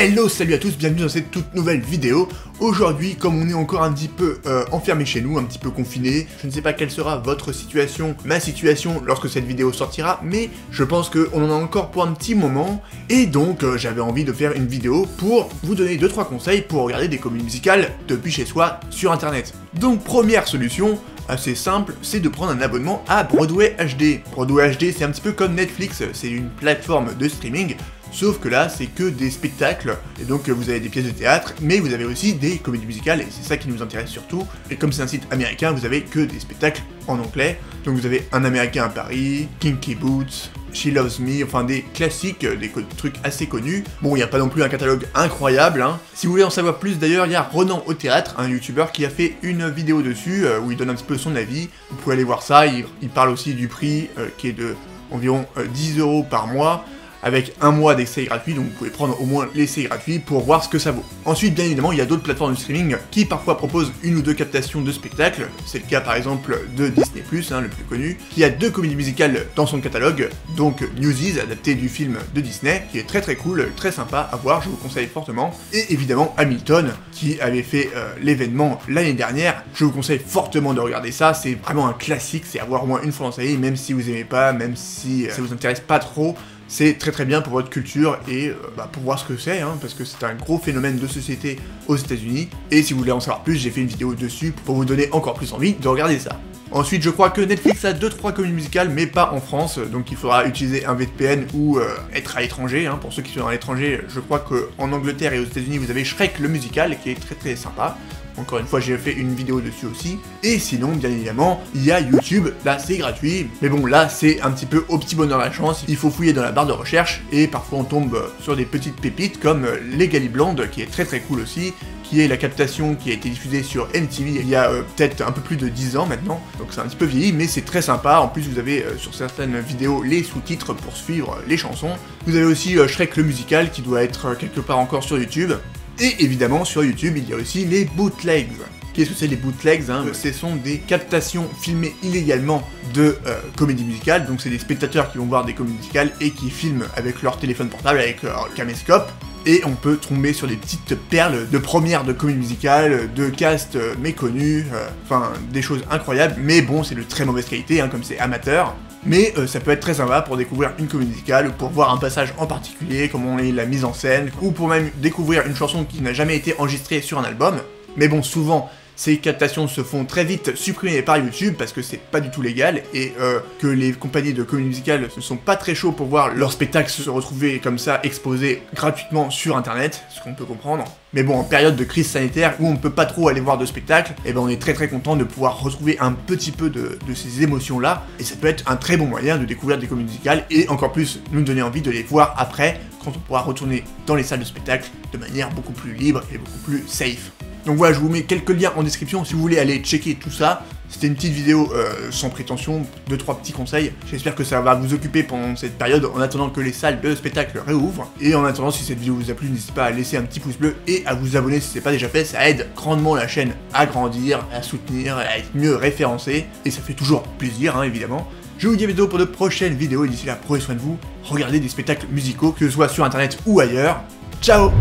Hello, salut à tous, bienvenue dans cette toute nouvelle vidéo. Aujourd'hui, comme on est encore un petit peu euh, enfermé chez nous, un petit peu confiné, je ne sais pas quelle sera votre situation, ma situation lorsque cette vidéo sortira, mais je pense qu'on en a encore pour un petit moment, et donc euh, j'avais envie de faire une vidéo pour vous donner 2-3 conseils pour regarder des communes musicales depuis chez soi sur internet. Donc première solution, assez simple, c'est de prendre un abonnement à Broadway HD. Broadway HD, c'est un petit peu comme Netflix, c'est une plateforme de streaming Sauf que là, c'est que des spectacles, et donc vous avez des pièces de théâtre, mais vous avez aussi des comédies musicales, et c'est ça qui nous intéresse surtout. Et comme c'est un site américain, vous avez que des spectacles en anglais. Donc vous avez Un Américain à Paris, Kinky Boots, She Loves Me, enfin des classiques, des trucs assez connus. Bon, il n'y a pas non plus un catalogue incroyable. Hein. Si vous voulez en savoir plus, d'ailleurs, il y a Renan au théâtre, un youtubeur qui a fait une vidéo dessus euh, où il donne un petit peu son avis. Vous pouvez aller voir ça. Il, parle aussi du prix euh, qui est de environ 10 euh, euros par mois avec un mois d'essai gratuit, donc vous pouvez prendre au moins l'essai gratuit pour voir ce que ça vaut. Ensuite, bien évidemment, il y a d'autres plateformes de streaming qui parfois proposent une ou deux captations de spectacles. C'est le cas par exemple de Disney+, hein, le plus connu, qui a deux comédies musicales dans son catalogue, donc Newsies, adapté du film de Disney, qui est très très cool, très sympa à voir, je vous conseille fortement. Et évidemment Hamilton, qui avait fait euh, l'événement l'année dernière, je vous conseille fortement de regarder ça, c'est vraiment un classique, c'est à voir au moins une fois dans sa vie, même si vous aimez pas, même si euh, ça vous intéresse pas trop, c'est très très bien pour votre culture et euh, bah, pour voir ce que c'est, hein, parce que c'est un gros phénomène de société aux États-Unis. Et si vous voulez en savoir plus, j'ai fait une vidéo dessus pour vous donner encore plus envie de regarder ça. Ensuite, je crois que Netflix a 2-3 communes musicales, mais pas en France, donc il faudra utiliser un VPN ou euh, être à l'étranger. Hein. Pour ceux qui sont à l'étranger, je crois qu'en Angleterre et aux États-Unis, vous avez Shrek le musical, qui est très très sympa. Encore une fois, j'ai fait une vidéo dessus aussi. Et sinon, bien évidemment, il y a YouTube. Là, c'est gratuit. Mais bon, là, c'est un petit peu au petit bonheur la chance. Il faut fouiller dans la barre de recherche. Et parfois, on tombe sur des petites pépites comme Legally Blonde, qui est très très cool aussi qui est la captation qui a été diffusée sur MTV il y a euh, peut-être un peu plus de 10 ans maintenant, donc c'est un petit peu vieilli, mais c'est très sympa. En plus, vous avez euh, sur certaines vidéos les sous-titres pour suivre les chansons. Vous avez aussi euh, Shrek le musical qui doit être quelque part encore sur YouTube. Et évidemment, sur YouTube, il y a aussi les bootlegs. Qu'est-ce que c'est les bootlegs hein? Ce sont des captations filmées illégalement de euh, comédies musicales. Donc c'est des spectateurs qui vont voir des comédies musicales et qui filment avec leur téléphone portable, avec leur caméscope. Et on peut tomber sur des petites perles de premières de comédies musicales, de cast euh, méconnus, euh, enfin des choses incroyables. Mais bon, c'est de très mauvaise qualité, hein, comme c'est amateur mais euh, ça peut être très sympa pour découvrir une comédie musicale, pour voir un passage en particulier, comment est la mise en scène, ou pour même découvrir une chanson qui n'a jamais été enregistrée sur un album. Mais bon, souvent, ces captations se font très vite supprimer par YouTube parce que c'est pas du tout légal et euh, que les compagnies de comédie musicale ne sont pas très chauds pour voir leur spectacle se retrouver comme ça exposé gratuitement sur internet, ce qu'on peut comprendre. Mais bon, en période de crise sanitaire où on ne peut pas trop aller voir de spectacle, et eh ben on est très très content de pouvoir retrouver un petit peu de, ces émotions là et ça peut être un très bon moyen de découvrir des comédies musicales et encore plus nous donner envie de les voir après quand on pourra retourner dans les salles de spectacle de manière beaucoup plus libre et beaucoup plus safe. Donc voilà, je vous mets quelques liens en description si vous voulez aller checker tout ça. C'était une petite vidéo euh, sans prétention, deux trois petits conseils. J'espère que ça va vous occuper pendant cette période en attendant que les salles de spectacle réouvrent. Et en attendant, si cette vidéo vous a plu, n'hésitez pas à laisser un petit pouce bleu et à vous abonner si ce n'est pas déjà fait. Ça aide grandement la chaîne à grandir, à soutenir, à être mieux référencée. Et ça fait toujours plaisir, hein, évidemment. Je vous dis à bientôt pour de prochaines vidéos et d'ici là, prenez soin de vous, regardez des spectacles musicaux, que ce soit sur internet ou ailleurs. Ciao